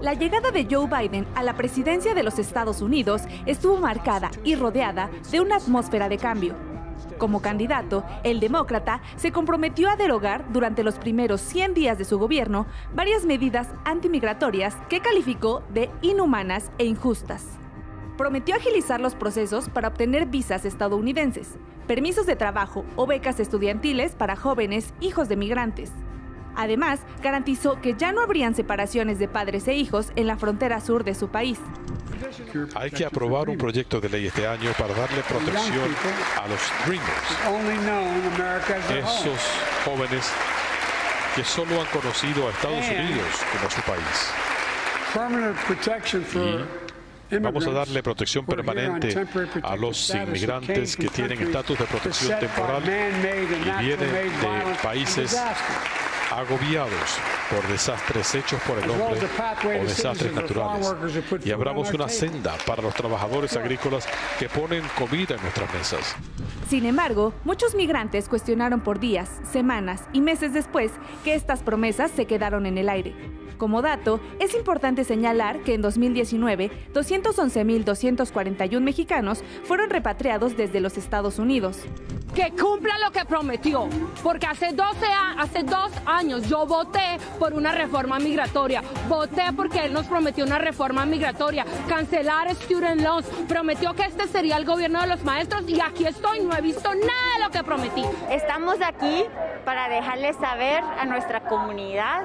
La llegada de Joe Biden a la presidencia de los Estados Unidos estuvo marcada y rodeada de una atmósfera de cambio. Como candidato, el demócrata se comprometió a derogar durante los primeros 100 días de su gobierno varias medidas antimigratorias que calificó de inhumanas e injustas. Prometió agilizar los procesos para obtener visas estadounidenses, permisos de trabajo o becas estudiantiles para jóvenes hijos de migrantes. Además, garantizó que ya no habrían separaciones de padres e hijos en la frontera sur de su país. Hay que aprobar un proyecto de ley este año para darle protección a los dreamers, esos jóvenes que solo han conocido a Estados Unidos como su país. Y vamos a darle protección permanente a los inmigrantes que tienen estatus de protección temporal y vienen de países agobiados por desastres hechos por el hombre o desastres naturales. Y abramos una senda para los trabajadores agrícolas que ponen comida en nuestras mesas. Sin embargo, muchos migrantes cuestionaron por días, semanas y meses después que estas promesas se quedaron en el aire. Como dato, es importante señalar que en 2019, 211.241 mexicanos fueron repatriados desde los Estados Unidos. Que cumpla lo que prometió, porque hace, 12 hace dos años yo voté por una reforma migratoria, voté porque él nos prometió una reforma migratoria, cancelar student loans, prometió que este sería el gobierno de los maestros y aquí estoy, no he visto nada de lo que prometí. Estamos aquí para dejarles saber a nuestra comunidad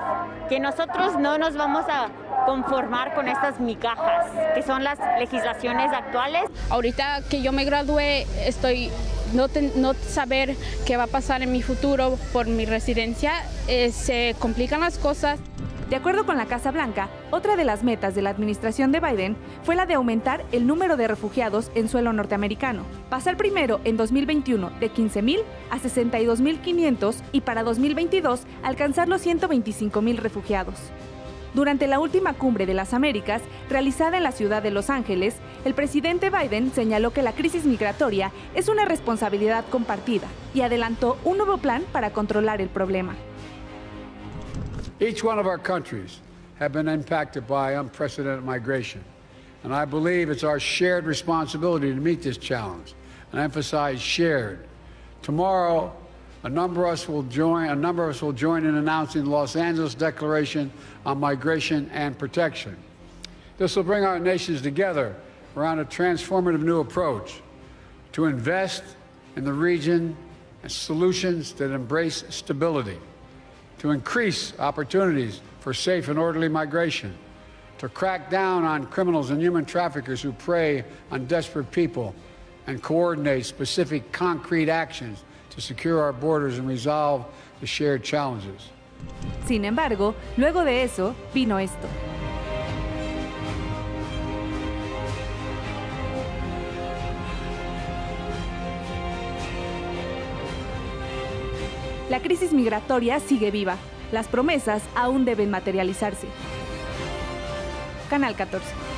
que nosotros no nos vamos a conformar con estas migajas, que son las legislaciones actuales. Ahorita que yo me gradué, estoy no, no saber qué va a pasar en mi futuro por mi residencia, eh, se complican las cosas. De acuerdo con la Casa Blanca, otra de las metas de la administración de Biden fue la de aumentar el número de refugiados en suelo norteamericano. Pasar primero en 2021 de 15.000 a 62.500 y para 2022 alcanzar los 125.000 refugiados. Durante la última cumbre de las Américas, realizada en la ciudad de Los Ángeles, el presidente Biden señaló que la crisis migratoria es una responsabilidad compartida y adelantó un nuevo plan para controlar el problema. Each one of our countries have been impacted by unprecedented migration, and I believe it's our shared responsibility to meet this challenge. And I emphasize shared. Tomorrow, a number of us will join. A number of us will join in announcing the Los Angeles Declaration on Migration and Protection. This will bring our nations together around a transformative new approach to invest in the region and solutions that embrace stability, to increase opportunities for safe and orderly migration, to crack down on criminals and human traffickers who prey on desperate people, and coordinate specific concrete actions to secure our borders and resolve the shared challenges. Sin embargo, luego de eso vino esto. La crisis migratoria sigue viva. Las promesas aún deben materializarse. Canal 14.